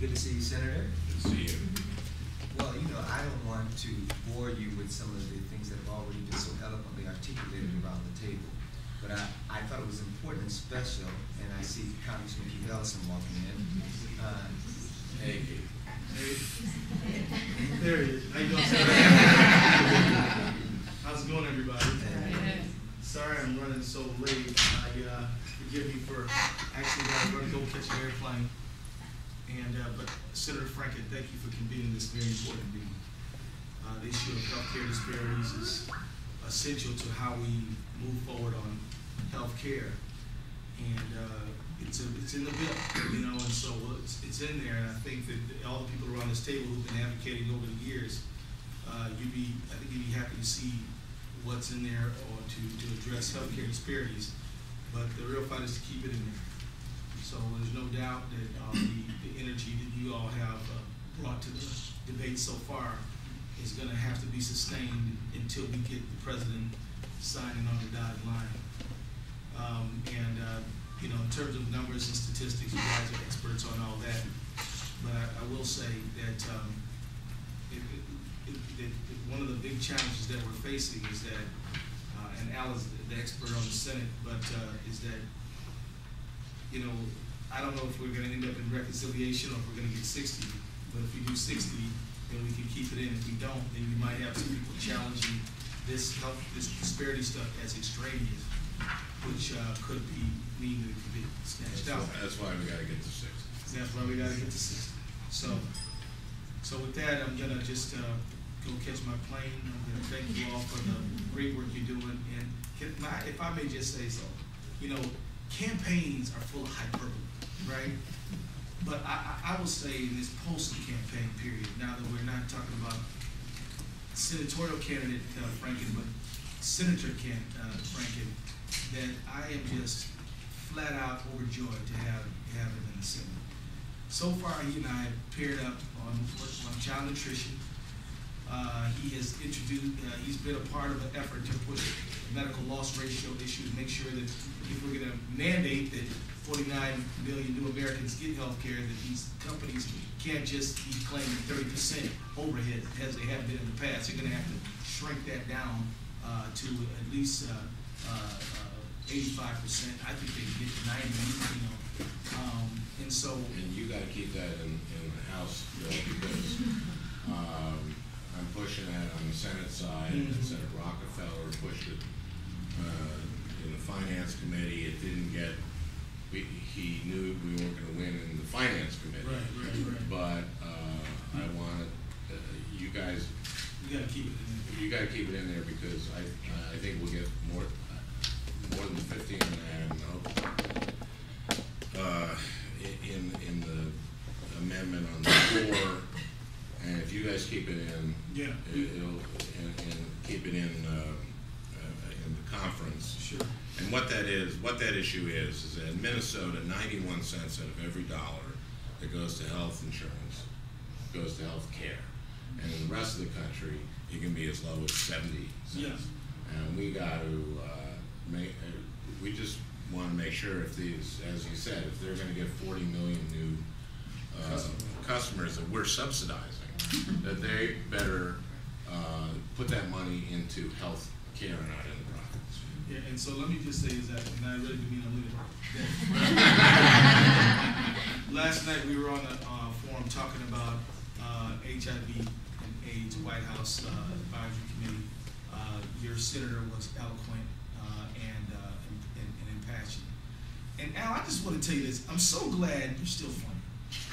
Good to see you, Senator. Good to see you. Well, you know, I don't want to bore you with some of the things that have already been so eloquently articulated around the table. But I, I thought it was important and special, and I see Congressman Keith Ellison walking in. Uh, Hey, Keith. There he is. How you doing, sir? How's it going, everybody? Sorry I'm running so late. I, uh, forgive me for actually gotta run, go catch an airplane. And, uh, but Senator Franken, thank you for convening this very important meeting. Uh, the issue of healthcare disparities is essential to how we move forward on healthcare. And, uh, it's, a- it's in the bill, you know, and so it's, it's in there. And I think that all the people around this table who've been advocating over the years, uh, you'd be, I think you'd be happy to see what's in there or to, to address healthcare disparities. But the real fight is to keep it in there. So there's no doubt that, uh, the, the energy that you all have, uh, brought to the debate so far is gonna have to be sustained until we get the president signing on the dotted line. Um, and, uh, you know, in terms of numbers and statistics, you guys are experts on all that. But I, I will say that, um, it, it, it, one of the big challenges that we're facing is that, uh, and Al is the expert on the Senate, but, uh, is that, you know, I don't know if we're gonna end up in reconciliation or if we're gonna get sixty, but if we do sixty, then we can keep it in. If we don't, then we might have some people challenging this health, this disparity stuff as extraneous, which, uh, could be, mean that it could be snatched out. That's why we gotta get to six. That's why we gotta get to sixty. So, so with that, I'm gonna just, uh, go catch my plane. I'm gonna thank you all for the great work you're doing. And can I, if I may just say so, you know, campaigns are full of hyperbole, right? But I, I, will say in this post-campaign period, now that we're not talking about senatorial candidate, uh, Franken, but Senator Ken, uh, Franken, that I am just flat out overjoyed to have, have him in the Senate. So far, he and I have paired up on, on child nutrition. Uh, he has introduced, uh, he's been a part of an effort to push the medical loss ratio issue, to make sure that if we're gonna mandate that forty-nine million new Americans get health care, that these companies can't just be claiming thirty percent overhead as they have been in the past. They're gonna have to shrink that down, uh, to at least, uh, uh, eighty-five percent. I think they can get to ninety, you know. Um, and so, And you gotta keep that in, in the House bill because, um, I'm pushing that on the Senate side, and Mhm. Senator Rockefeller pushed it, uh, in the Finance Committee, it didn't get, we, he knew we weren't gonna win in the Finance Committee. Right, right, right. But, uh, I wanted, uh, you guys, we gotta keep it in. you gotta keep it in there because I, I think we'll get more, more than fifteen and a half, no. Uh, in, in the amendment on the floor, and if you guys keep it in. Yeah. it- It'll, and, and keep it in, uh, uh, in the conference. Sure. And what that is, what that issue is, is that in Minnesota, ninety-one cents out of every dollar that goes to health insurance goes to health care. And in the rest of the country, it can be as low as seventy Yeah. cents. And we got to, uh, make, uh, we just wanna make sure if these, as you said, if they're gonna get forty million new, uh, Customers. customers that we're subsidizing, that they better, uh, put that money into health care and not into profits. Yeah, and so let me just say is that, and I really do mean I'm leaving. Last night, we were on a, uh, forum talking about, uh, HIV and AIDS, White House, uh, Advisory Committee. Uh, your senator was eloquent, uh, and, uh, and, and and impassioned. And Al, I just wanna tell you this, I'm so glad you're still funny.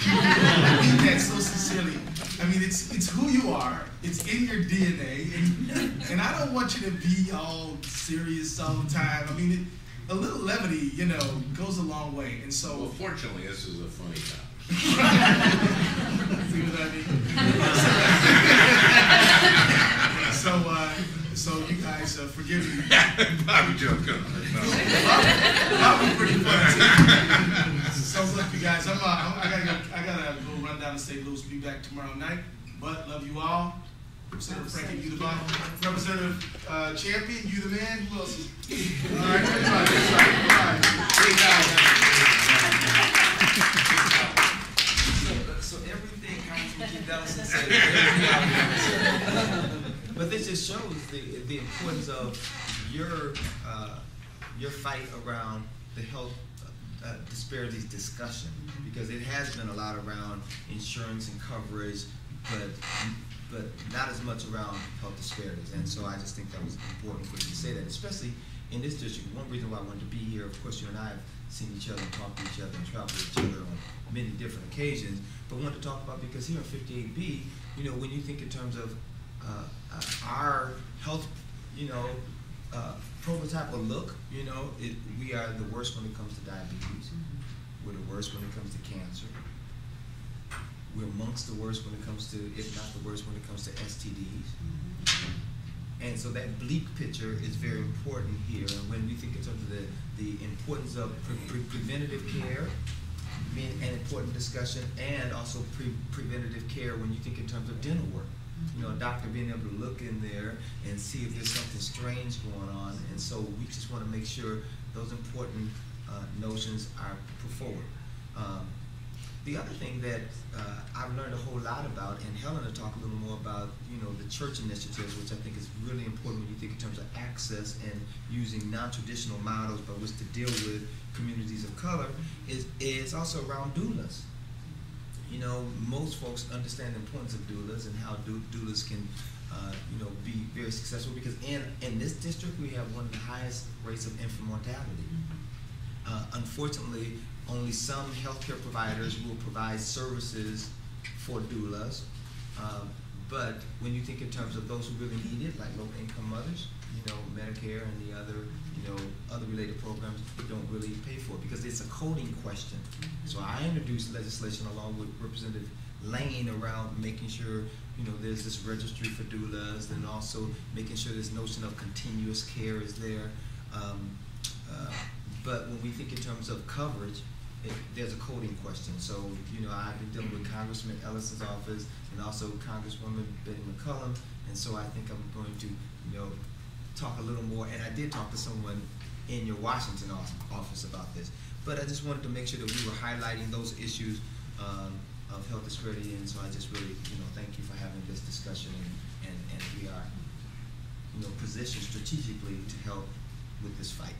I mean that so sincerely. I mean, it's it's who you are. It's in your DNA, and and I don't want you to be all serious all the time. I mean, it, a little levity, you know, goes a long way. And Well, so, fortunately, this is a funny topic. see what I mean? so, uh, so you guys, uh, forgive me. Bobby it, no. That was pretty fun St. Louis. Be back tomorrow night. But love you all. Representative Frankie, you the body. Representative uh, Champion, you the man. Who else is? all right. That's. All right. So, so everything but this just shows the, the importance of your uh, your fight around the health uh, uh, disparities discussion, because it has been a lot around insurance and coverage, but, but not as much around health disparities. And so I just think that was important for you to say that, especially in this district. One reason why I wanted to be here, of course, you and I have seen each other and talked to each other and traveled with each other on many different occasions, but wanted to talk about, because here in fifty-eight B, you know, when you think in terms of, uh, uh, our health, you know, uh, prototype or look, you know, it, we are the worst when it comes to diabetes. We're the worst when it comes to cancer. We're amongst the worst when it comes to, if not the worst when it comes to STDs. And so that bleak picture is very important here. And when we think in terms of the, the importance of pre- pre- preventative care, being an important discussion, and also pre- preventative care when you think in terms of dental work. You know, a doctor being able to look in there and see if there's something strange going on. And so we just want to make sure those important uh, notions are put forward. Um, the other thing that uh, I've learned a whole lot about, and Helen will talk a little more about, you know, the church initiatives, which I think is really important when you think in terms of access and using non-traditional models by which to deal with communities of color, is, is also around doulas. You know, most folks understand the importance of doulas and how dou- doulas can, uh, you know, be very successful because in, in this district, we have one of the highest rates of infant mortality. Uh, unfortunately, only some healthcare providers will provide services for doulas. Um, but when you think in terms of those who really need it, like low-income mothers, you know, Medicare and the other, you know, other related programs don't really pay for it because it's a coding question. So I introduced legislation along with Representative Lane around making sure, you know, there's this registry for doulas and also making sure this notion of continuous care is there. Um, uh, but when we think in terms of coverage, it, there's a coding question. So, you know, I've been dealing with Congressman Ellison's office and also Congresswoman Betty McCollum, and so I think I'm going to, you know, talk a little more. And I did talk to someone in your Washington office about this, but I just wanted to make sure that we were highlighting those issues um, of health disparity. And so I just really, you know, thank you for having this discussion, and, and, and we are, you know, positioned strategically to help with this fight.